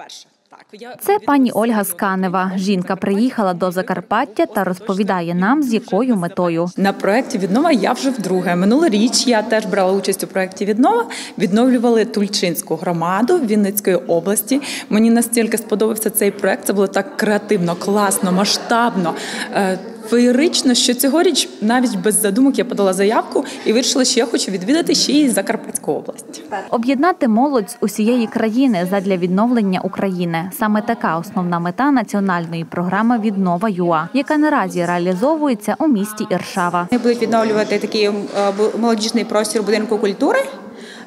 вперше. Так я Це пані Ольга Сканева. Жінка приїхала до Закарпаття та розповідає нам, з якою метою. на проєкті Віднова я вже вдруге. Минулоріч я теж брала участь у проєкті Віднова. Відновлювали Тульчинську громаду Вінницької області. Мені настільки сподобався цей проєкт. Це було так креативно, класно, масштабно. Феєрично, що цьогоріч навіть без задумок я подала заявку і вирішила, що я хочу відвідати ще й Закарпатську область. Об'єднати молодь з усієї країни задля відновлення України. Саме така основна мета національної програми Віднова ЮА, яка наразі реалізовується у місті Іршава. Вони будуть відновлювати такий е, молодіжний простір будинку культури.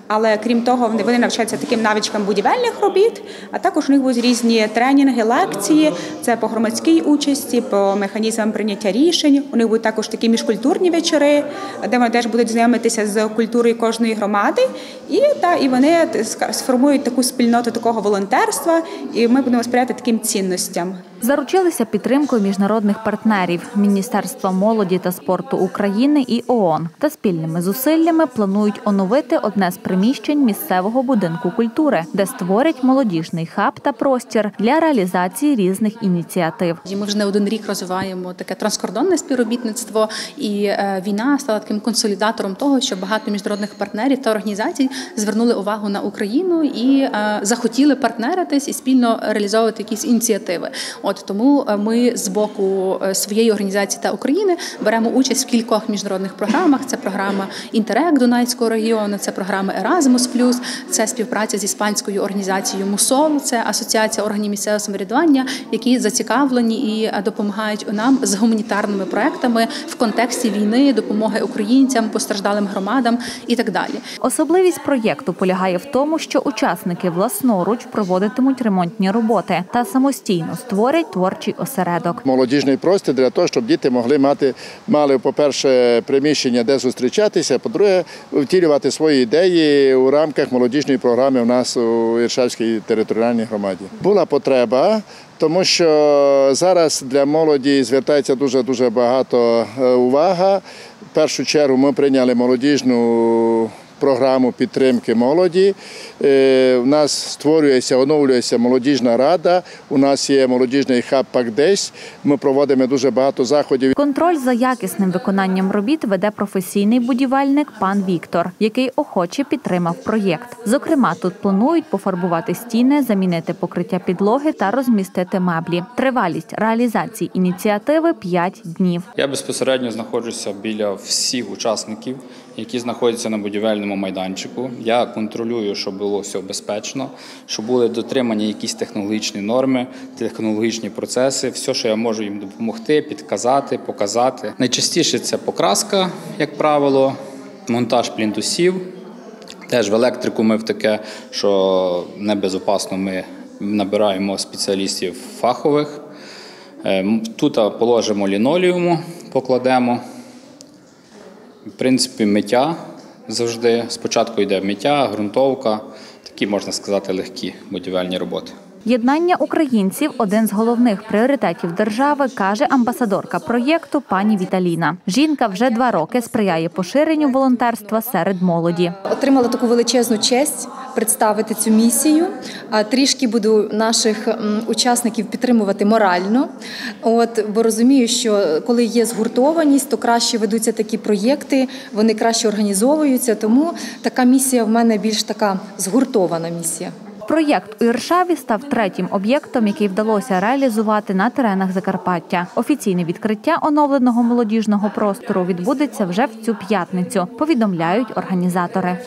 Але крім того, вони навчаються таким навичкам будівельних робіт, а також у них будуть різні тренінги, лекції. Це по громадській участі, по механізмам прийняття рішень. У них будуть також такі міжкультурні вечори, де вони теж будуть знайомитися з культурою кожної громади. І та і вони сформують таку спільноту такого волонтерства, і ми будемо сприяти таким цінностям. Заручилися підтримкою міжнародних партнерів Міністерства молоді та спорту України і ООН та спільними зусиллями планують оновити одне з приміщень місцевого будинку культури, де створять молодіжний хаб та простір для реалізації різних ініціатив. Ми вже не один рік розвиваємо таке транскордонне співробітництво, і е, війна стала таким консолідатором того, що багато міжнародних партнерів та організацій звернули увагу на Україну і е, захотіли партнеритись і спільно реалізовувати якісь ініціативи. Тому е, ми з боку е, своєї організації та України беремо участь в кількох міжнародних програмах. Це програма Інтерек Дунайського регіону, це програма Erasmus+, це співпраця з іспанською організацією МУСОЛ, це асоціація органів місцевого самоврядування, які зацікавлені і е, допомагають нам з гуманітарними проектами в контексті війни, допомоги українцям, постраждалим громадам і так далі. Особливість проєкту полягає в тому, що учасники власноруч проводитимуть ремонтні роботи та самостійно створять творчий осередок. молодіжний простір для того, щоб діти могли мати мали, по-перше, приміщення, де зустрічатися, по-друге, втілювати свої ідеї у рамках молодіжної програми у нас у Іршавській територіальній громаді. Була потреба. Тому що зараз для молоді звертається дуже дуже багато е, увага. В першу чергу ми прийняли молодіжну програму підтримки молоді. Е, У нас створюється, оновлюється молодіжна рада. У нас є молодіжний хаб «Пакдесь». Ми проводимо дуже багато заходів. Контроль за якісним виконанням робіт веде професійний будівельник пан Віктор, який охоче підтримав проєкт. Зокрема, тут планують пофарбувати стіни, замінити покриття підлоги та розмістити меблі. Тривалість реалізації ініціативи 5 днів. Я безпосередньо знаходжуся біля всіх учасників, які знаходяться на будівельному майданчику. Я контролюю, щоб було все безпечно, щоб були дотримані якісь технологічні норми, технологічні процеси. Все, що я можу їм допомогти, підказати, показати. Найчастіше це покраска, як правило, монтаж плінтусів. Теж в електрику ми в таке, що небезопасно ми набираємо спеціалістів фахових. Е, Тут положимо лінолеуму, покладемо. В принципі, миття завжди. Спочатку йде миття, ґрунтовка, такі, можна сказати, легкі будівельні роботи. Єднання українців один з головних пріоритетів держави, каже амбасадорка проєкту пані Віталіна. Жінка вже два роки сприяє поширенню волонтерства серед молоді. Отримала таку величезну честь представити цю місію. Трішки буду наших учасників підтримувати морально. От бо розумію, що коли є згуртованість, то краще ведуться такі проєкти, вони краще організовуються. Тому така місія в мене більш така згуртована місія. Проєкт у Іршаві став третім об'єктом, який вдалося реалізувати на теренах Закарпаття. Офіційне відкриття оновленого молодіжного простору відбудеться вже в цю п'ятницю. Повідомляють організатори.